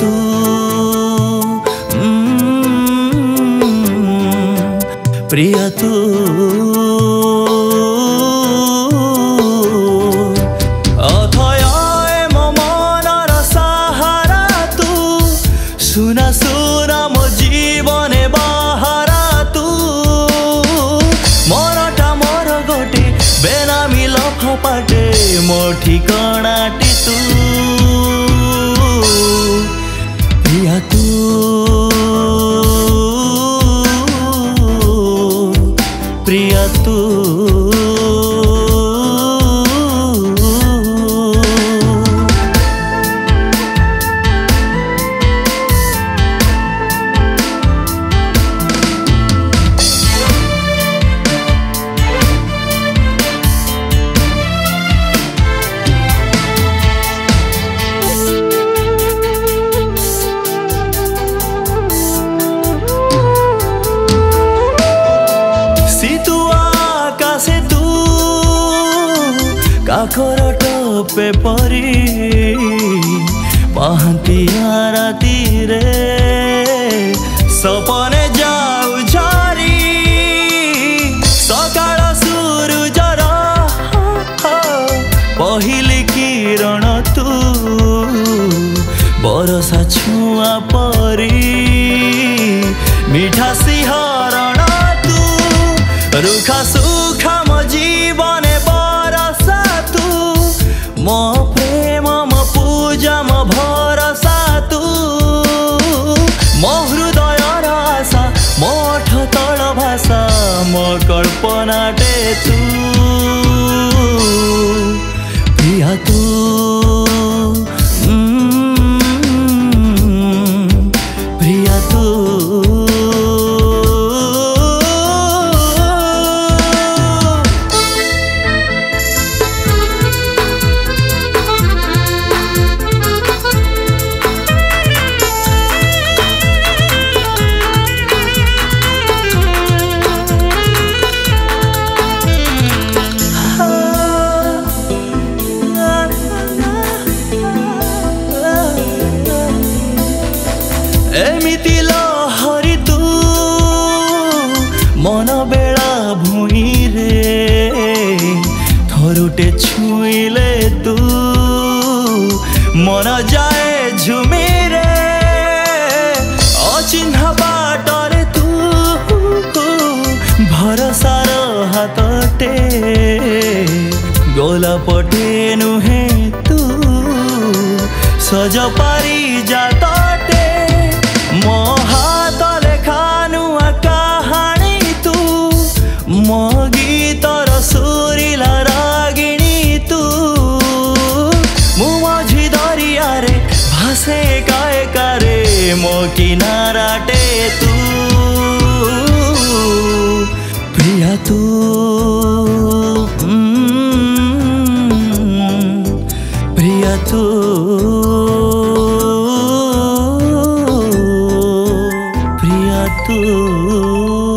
তো প্রিয়া তো শুনা শুনা মো জীবনে বাহারা তু মরটা মর গোটে বেনামি লখ পাটে মো ঠিকনাটে प्रिय तू କାଖର ଟପେ ପରି ପହଁନ୍ତି ରାତିରେ ସପନେ ଯାଉ ଝରି ସକାଳ ସୂର୍ଯ୍ୟର ପହିଲି କିରଣ ତୁ ବରସା ଛୁଆ ପରି ମିଠା ସିଂହରଣ ତୁ ରୁଖା कल्पना पनाटे ঝেলিছিল হৰিতু মন বেলা ভূঁইৰে থৰুতে ছুঁইলে তু মন যায় ঝুমিৰে অচিহ্ন বাটৰে তু ভৰসাৰ হাততে গলা পঠে নুহে তু সজ পাৰি પ્રેમો કિનારાટે તું પ્રિયા તું પ્રિયા તું પ્રિયા તું